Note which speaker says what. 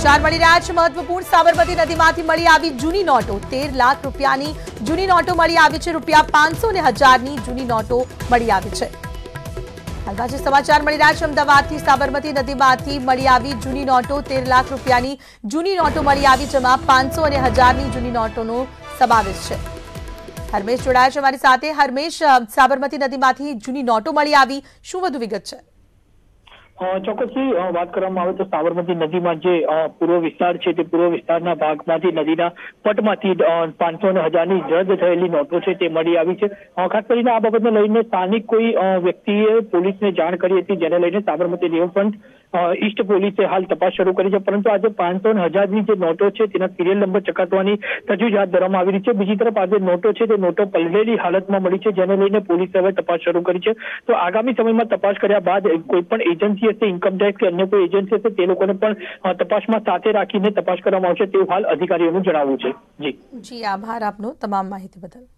Speaker 1: સમાચાર મળી રહ્યા છે. મહત્વપૂર્ણ સાબરમતી નદીમાંથી મળી આવી જૂની નોટો. તેર લાખ રૂપિયાની જૂની નોટો મળી આવી છે. રૂપિયા પાંચસો ને હજારની જૂની નોટો મળી આવી છે. હાલમાં જે સમાચાર મળી રહ્યા છે, અમદાવાદથી સાબરમતી નદીમાંથી મળી આવી જૂની નોટો. તેર લાખ રૂપિયાની જૂની નોટો મળી આવી, જેમાં પાંચસો અને હજારની જૂની નોટોનો સમાવેશ છે. હરમેશ જોડાયા છે અમારી સાથે. હરમેશ સાબરમતી નદીમાંથી જૂની નોટો મળી આવી. શું વધુ વિગત છે?
Speaker 2: ચોક્કસથી વાત કરવામાં આવે તો સાબરમતી નદીમાં જે પૂર્વ વિસ્તાર છે તે પૂર્વ વિસ્તારના ભાગમાંથી નદીના પટમાંથી પાંચસો ને હજારની રદ થયેલી નોટો છે તે મળી આવી છે. ખાસ કરીને આ બાબતને લઈને સ્થાનિક કોઈ વ્યક્તિએ પોલીસને જાણ કરી હતી, જેને લઈને સાબરમતી રિવરફ્રન્ટ ઈસ્ટ પોલીસે હાલ તપાસ શરૂ કરી છે, પરંતુ આજે પાંચસો ને હજારની જે નોટો છે, તેના સિરિયલ નંબર ચકાસવાની તજવીજ હાથ ધરવામાં આવી રહી છે. બીજી તરફ આજે નોટો છે, તે નોટો પલળેલી હાલતમાં મળી છે, જેને લઈને પોલીસે હવે તપાસ શરૂ કરી છે. તો આગામી સમયમાં તપાસ કર્યા બાદ કોઈ પણ એજન્સી હશે ઇન્કમટેક્સ કે અન્ય કોઈ એજન્સી હશે, તે લોકોને પણ તપાસમાં સાથે રાખીને તપાસ કરવામાં આવશે, તેવું હાલ અધિકારીઓનું જણાવવું છે. જી.
Speaker 1: જી, આભાર આપનો તમામ માહિતી બદલ.